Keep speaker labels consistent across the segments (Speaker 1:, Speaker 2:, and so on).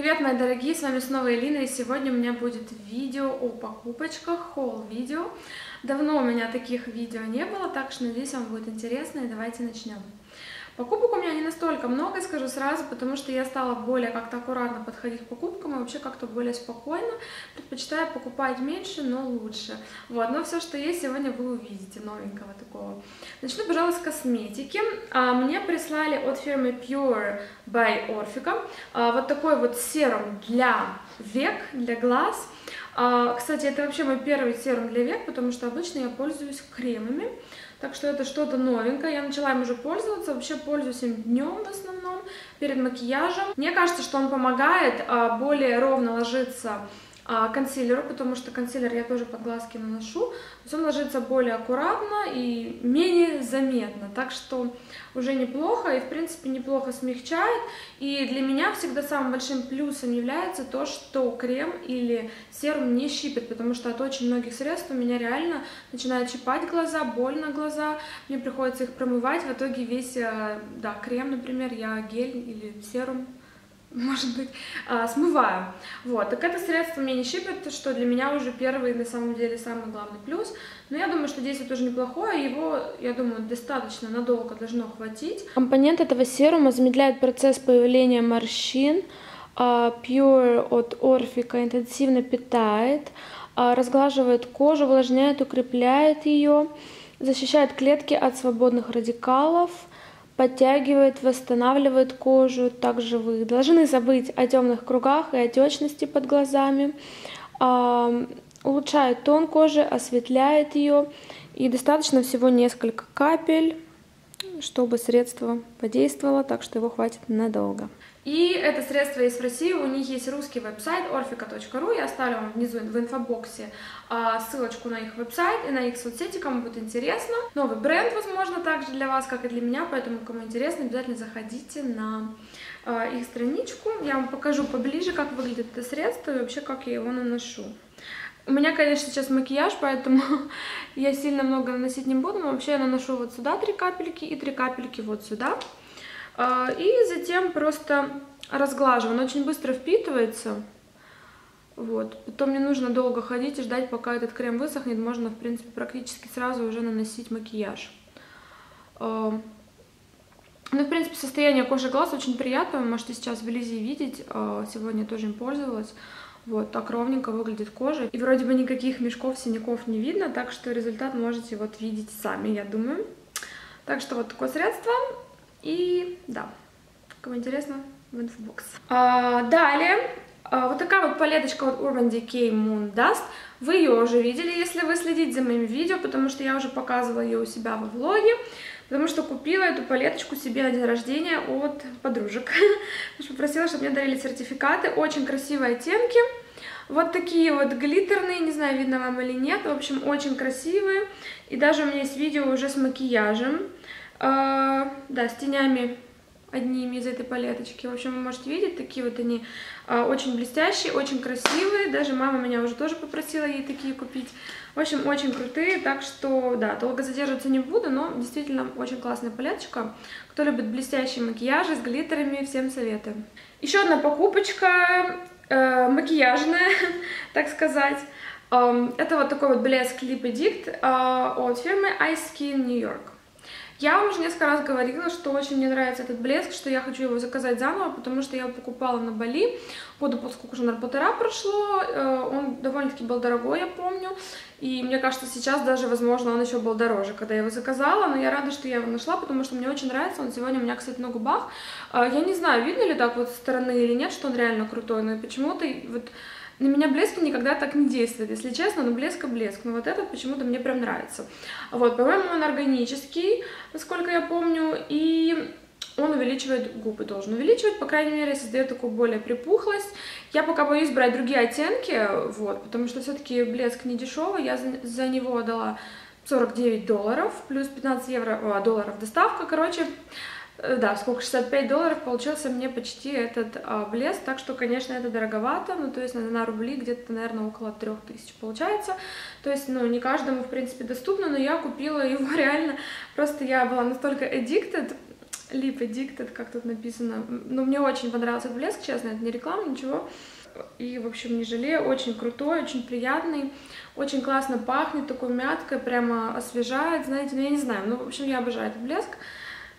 Speaker 1: Привет, мои дорогие, с вами снова Элина, и сегодня у меня будет видео о покупочках, холл-видео. Давно у меня таких видео не было, так что надеюсь, вам будет интересно, и давайте начнем. Покупок у меня не настолько много, скажу сразу, потому что я стала более как-то аккуратно подходить к покупкам и вообще как-то более спокойно. Предпочитаю покупать меньше, но лучше. Вот, но все, что есть, сегодня вы увидите новенького такого. Начну, пожалуй, с косметики. А, мне прислали от фирмы Pure by Orfica а, вот такой вот серум для век, для глаз. А, кстати, это вообще мой первый серум для век, потому что обычно я пользуюсь кремами. Так что это что-то новенькое. Я начала им уже пользоваться. Вообще пользуюсь им днем в основном, перед макияжем. Мне кажется, что он помогает а, более ровно ложиться а, консилеру, потому что консилер я тоже под глазки наношу. То он ложится более аккуратно и менее заметно. Так что уже неплохо и, в принципе, неплохо смягчает. И для меня всегда самым большим плюсом является то, что крем или серум не щипет, потому что от очень многих средств у меня реально начинает щипать глаза, больно глаза, мне приходится их промывать. В итоге весь, э, да, крем, например, я гель или серум может быть, а, смываю. Вот, так это средство мне не щипет, что для меня уже первый, на самом деле, самый главный плюс. Но я думаю, что действие тоже неплохое, его, я думаю, достаточно надолго должно хватить. Компонент этого серума замедляет процесс появления морщин, а, Pure от Орфика интенсивно питает, а, разглаживает кожу, увлажняет, укрепляет ее, защищает клетки от свободных радикалов – подтягивает, восстанавливает кожу. Также вы должны забыть о темных кругах и отечности под глазами. Улучшает тон кожи, осветляет ее. И достаточно всего несколько капель, чтобы средство подействовало, так что его хватит надолго. И это средство есть в России, у них есть русский веб-сайт orfica.ru, я оставлю вам внизу в инфобоксе а, ссылочку на их веб-сайт и на их соцсети, кому будет интересно. Новый бренд, возможно, также для вас, как и для меня, поэтому, кому интересно, обязательно заходите на а, их страничку. Я вам покажу поближе, как выглядит это средство и вообще, как я его наношу. У меня, конечно, сейчас макияж, поэтому я сильно много наносить не буду, но вообще я наношу вот сюда три капельки и три капельки вот сюда. А, и затем просто разглаживаю. Он очень быстро впитывается. Вот. Потом не нужно долго ходить и ждать, пока этот крем высохнет. Можно, в принципе, практически сразу уже наносить макияж. А, ну, в принципе, состояние кожи глаз очень приятное. Вы можете сейчас в Белизе видеть. А, сегодня тоже им пользовалась. Вот, так ровненько выглядит кожа. И вроде бы никаких мешков, синяков не видно, так что результат можете вот видеть сами, я думаю. Так что вот такое средство. И да, кому интересно, в инфобокс. А, далее, а, вот такая вот палеточка от Urban Decay Moon Dust. Вы ее уже видели, если вы следите за моим видео, потому что я уже показывала ее у себя во влоге. Потому что купила эту палеточку себе на день рождения от подружек. Попросила, чтобы мне дарили сертификаты. Очень красивые оттенки. Вот такие вот глиттерные, не знаю, видно вам или нет. В общем, очень красивые. И даже у меня есть видео уже с макияжем. А, да, с тенями одними из этой палеточки. В общем, вы можете видеть, такие вот они а, очень блестящие, очень красивые. Даже мама меня уже тоже попросила ей такие купить. В общем, очень крутые, так что, да, долго задерживаться не буду, но действительно очень классная палеточка. Кто любит блестящие макияжи с глиттерами, всем советую. Еще одна покупочка э, макияжная, так сказать. Э, это вот такой вот блеск Lip Addict э, от фирмы Ice Skin New York. Я уже несколько раз говорила, что очень мне нравится этот блеск, что я хочу его заказать заново, потому что я его покупала на Бали. Года поскольку уже, наверное, полтора прошло, э, он довольно-таки был дорогой, я помню. И мне кажется, сейчас даже, возможно, он еще был дороже, когда я его заказала, но я рада, что я его нашла, потому что мне очень нравится. Он сегодня у меня, кстати, на губах. Э, я не знаю, видно ли так вот со стороны или нет, что он реально крутой, но почему-то вот на меня блеск никогда так не действует, если честно, но блеск и блеск. Но вот этот почему-то мне прям нравится. Вот, по-моему, он органический, насколько я помню, и он увеличивает губы, должен увеличивать, по крайней мере, создает такую более припухлость. Я пока боюсь брать другие оттенки, вот, потому что все-таки блеск не дешевый, я за, за него отдала 49 долларов, плюс 15 евро, о, долларов доставка, короче, да, сколько, 65 долларов получился мне почти этот а, блеск, так что, конечно, это дороговато, ну, то есть на, на рубли где-то, наверное, около 3000 получается, то есть, ну, не каждому, в принципе, доступно, но я купила его реально, просто я была настолько addicted, Lip Addicted, как тут написано. Ну, мне очень понравился этот блеск, честно, это не реклама, ничего. И, в общем, не жалею, очень крутой, очень приятный, очень классно пахнет, такой мяткой, прямо освежает, знаете, ну, я не знаю, ну, в общем, я обожаю этот блеск.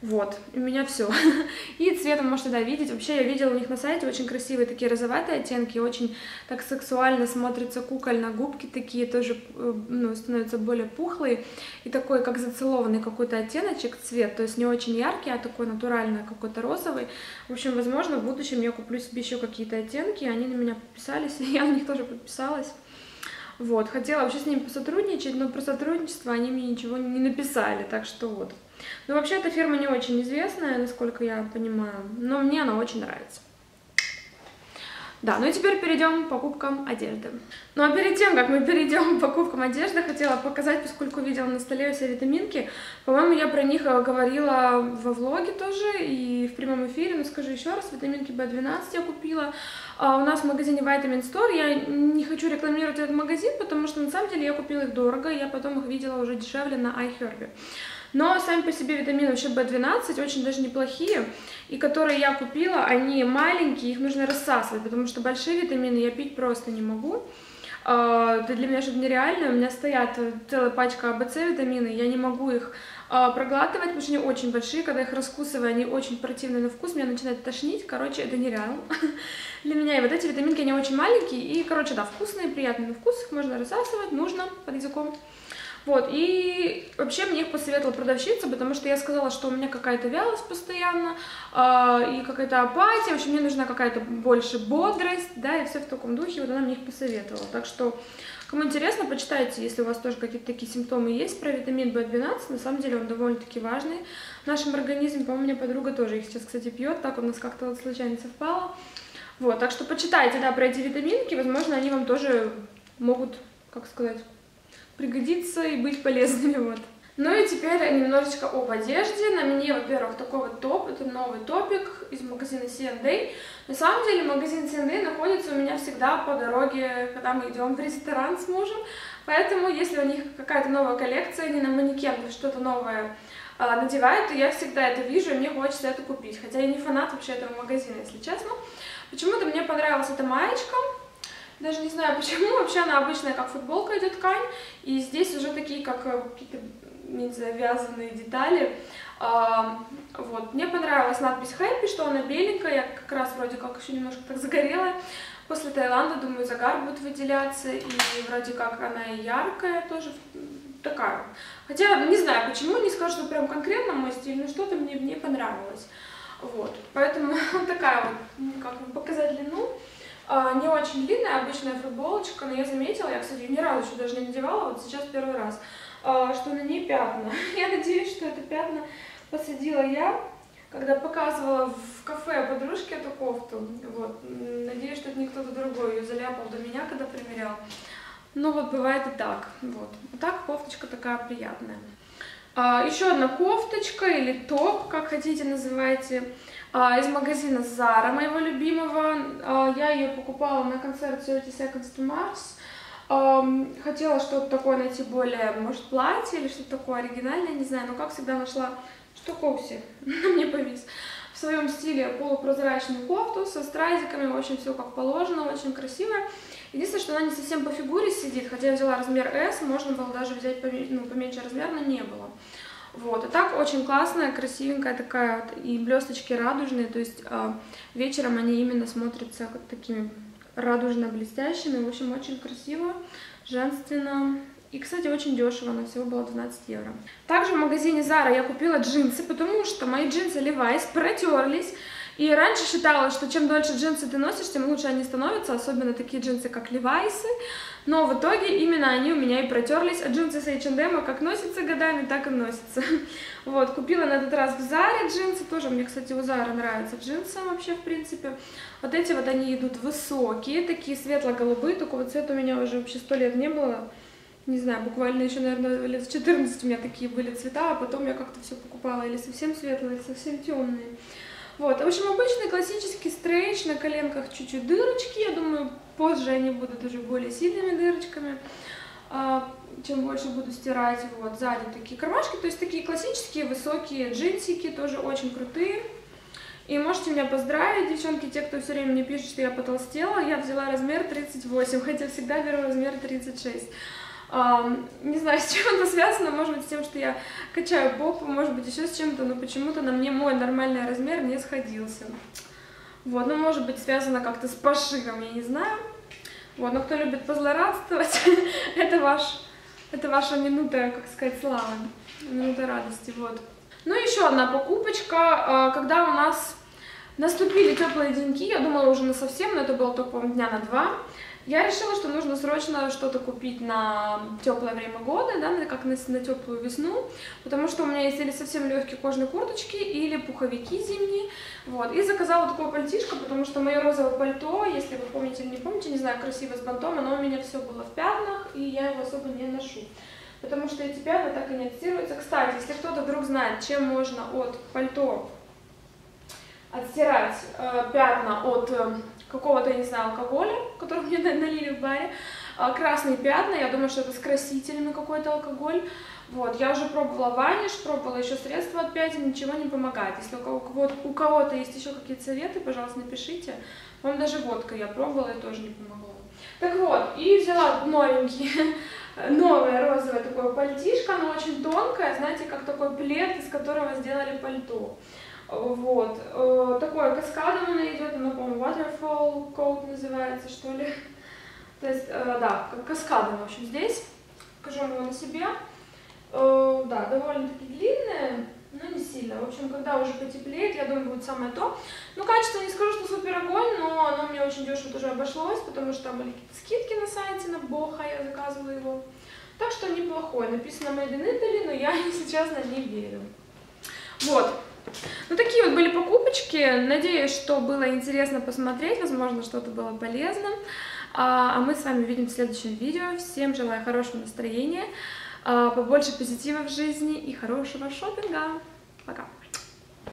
Speaker 1: Вот, у меня все. И цвет вы можете, да, видеть. Вообще, я видела у них на сайте очень красивые такие розоватые оттенки, очень так сексуально смотрятся кукольно, губки такие тоже, э, ну, становятся более пухлые. И такой, как зацелованный какой-то оттеночек, цвет, то есть не очень яркий, а такой натуральный какой-то розовый. В общем, возможно, в будущем я куплю себе еще какие-то оттенки, они на меня подписались, я на них тоже подписалась. Вот, хотела вообще с ними посотрудничать, но про сотрудничество они мне ничего не написали, так что вот. Ну, вообще, эта фирма не очень известная, насколько я понимаю, но мне она очень нравится. Да, ну и теперь перейдем к покупкам одежды. Ну а перед тем, как мы перейдем к покупкам одежды, хотела показать, поскольку видела на столе все витаминки. По-моему, я про них э, говорила во влоге тоже и в прямом эфире, но скажу еще раз, витаминки B12 я купила. А у нас в магазине Vitamin Store, я не хочу рекламировать этот магазин, потому что на самом деле я купила их дорого, я потом их видела уже дешевле на iHerb. Но сами по себе витамины вообще В12 очень даже неплохие. И которые я купила, они маленькие, их нужно рассасывать, потому что большие витамины я пить просто не могу. А, это для меня что-то нереальное. У меня стоят целая пачка АБЦ витамины, я не могу их а, проглатывать, потому что они очень большие. Когда их раскусываю, они очень противные на вкус, меня начинает тошнить. Короче, это нереально для меня. И вот эти витаминки, они очень маленькие. И, короче, да, вкусные, приятные на вкус. Их можно рассасывать, нужно под языком. Вот, и вообще мне их посоветовала продавщица, потому что я сказала, что у меня какая-то вялость постоянно, э, и какая-то апатия, в общем, мне нужна какая-то больше бодрость, да, и все в таком духе, вот она мне их посоветовала. Так что, кому интересно, почитайте, если у вас тоже какие-то такие симптомы есть про витамин В12, на самом деле он довольно-таки важный в нашем организме, по-моему, у меня подруга тоже их сейчас, кстати, пьет, так у нас как-то вот случайно совпало. Вот, так что почитайте, да, про эти витаминки, возможно, они вам тоже могут, как сказать, пригодиться и быть полезными, вот. Ну и теперь немножечко об одежде. На мне, во-первых, такой вот топ, это новый топик из магазина C&A. На самом деле магазин C&A находится у меня всегда по дороге, когда мы идем в ресторан с мужем. Поэтому, если у них какая-то новая коллекция, они на манекен что-то новое а, надевают, то я всегда это вижу, и мне хочется это купить. Хотя я не фанат вообще этого магазина, если честно. Почему-то мне понравилась эта маечка. Даже не знаю почему, вообще она обычная, как футболка идет ткань, и здесь уже такие, как э, какие-то, не знаю, детали. А, вот, мне понравилась надпись Happy, что она беленькая, я как раз вроде как еще немножко так загорелая. После Таиланда, думаю, загар будет выделяться, и вроде как она и яркая тоже, такая. Хотя, не знаю почему, не скажу, что прям конкретно мой стиль, но что-то мне в понравилось. Вот, поэтому такая вот, как бы показать длину. А, не очень длинная, обычная футболочка, но я заметила, я, кстати, ни разу еще даже не надевала, вот сейчас первый раз, а, что на ней пятна. Я надеюсь, что это пятна посадила я, когда показывала в кафе подружке эту кофту. Вот. Надеюсь, что это не кто-то другой ее заляпал до меня, когда примерял. Ну вот бывает и так. Вот. Так кофточка такая приятная. А, еще одна кофточка или топ, как хотите называйте. А, из магазина Zara, моего любимого. А, я ее покупала на концерт 30 Seconds to Mars. Хотела что-то такое найти более, может, платье или что-то такое оригинальное, не знаю, но как всегда нашла что Коуси мне повис. В своем стиле полупрозрачную кофту со стразиками, общем, все как положено, очень красивая. Единственное, что она не совсем по фигуре сидит, хотя я взяла размер S, можно было даже взять ну, поменьше размер, но не было. Вот, и так очень классная, красивенькая такая, вот, и блесточки радужные, то есть э, вечером они именно смотрятся как такими радужно-блестящими, в общем, очень красиво, женственно. И, кстати, очень дешево, она всего было 12 евро. Также в магазине Zara я купила джинсы, потому что мои джинсы Levi's протерлись, и раньше считала, что чем дольше джинсы ты носишь, тем лучше они становятся, особенно такие джинсы, как Левайсы. Но в итоге именно они у меня и протерлись, а джинсы с H&M как носятся годами, так и носятся. Вот, купила на этот раз в Заре джинсы, тоже мне, кстати, у Зары нравятся джинсы вообще, в принципе. Вот эти вот они идут высокие, такие светло-голубые, такого цвета у меня уже вообще сто лет не было. Не знаю, буквально еще, наверное, лет с 14 у меня такие были цвета, а потом я как-то все покупала или совсем светлые, или совсем темные. Вот, в общем, обычный классический стрейч, на коленках чуть-чуть дырочки, я думаю, позже они будут уже более сильными дырочками. а, чем больше буду стирать. Вот, сзади такие кармашки, то есть такие классические высокие джинсики, тоже очень крутые. И можете меня поздравить, девчонки, те, кто все время мне пишет, что я потолстела, я взяла размер 38, хотя всегда беру размер 36. Не знаю, с чем это связано, может быть, с тем, что я качаю попу, может быть, еще с чем-то, но почему-то на мне мой нормальный размер не сходился. Вот, ну, может быть, связано как-то с пошивом, я не знаю. Вот, но кто любит позлорадствовать, это, ваш, это ваша минута, как сказать, славы, минута радости, вот. Ну, еще одна покупочка, а, когда у нас наступили теплые деньки, я думала уже на совсем, но это было только, дня на два, я решила, что нужно срочно что-то купить на теплое время года, да, как на, на теплую весну, потому что у меня есть или совсем легкие кожаные курточки, или пуховики зимние, вот, и заказала такое пальтишко, потому что мое розовое пальто, если вы помните или не помните, не знаю, красиво с бантом, оно у меня все было в пятнах, и я его особо не ношу потому что эти пятна так и не отстирываются. Кстати, если кто-то вдруг знает, чем можно от пальто отстирать э, пятна от э, какого-то, я не знаю, алкоголя, который мне налили в баре. А, красные пятна, я думаю, что это с красителями какой-то алкоголь. Вот, я уже пробовала ваниш, пробовала еще средства от пятен, ничего не помогает. Если у кого-то кого есть еще какие-то советы, пожалуйста, напишите. Вам даже водка я пробовала и тоже не помогла. Так вот, и взяла новенький, новое розовое такое пальтишко, оно очень тонкое, знаете, как такой плед, из которого сделали пальто. Вот. Э, такое каскадом она идет, оно, по-моему, waterfall coat называется, что ли. То есть, э, да, каскадом, в общем, здесь. Покажу его на себе. Э, да, довольно-таки длинное, но не сильно. В общем, когда уже потеплеет, я думаю, будет самое то. Ну, качество не скажу, что супер огонь, но оно мне очень дешево тоже обошлось, потому что там были какие-то скидки на сайте, на Боха я заказывала его. Так что неплохой. Написано Made in Italy, но я, если честно, не верю. Вот. Ну, такие вот были покупочки. Надеюсь, что было интересно посмотреть. Возможно, что-то было полезным. А, а мы с вами увидимся в следующем видео. Всем желаю хорошего настроения, а, побольше позитива в жизни и хорошего шопинга. Пока!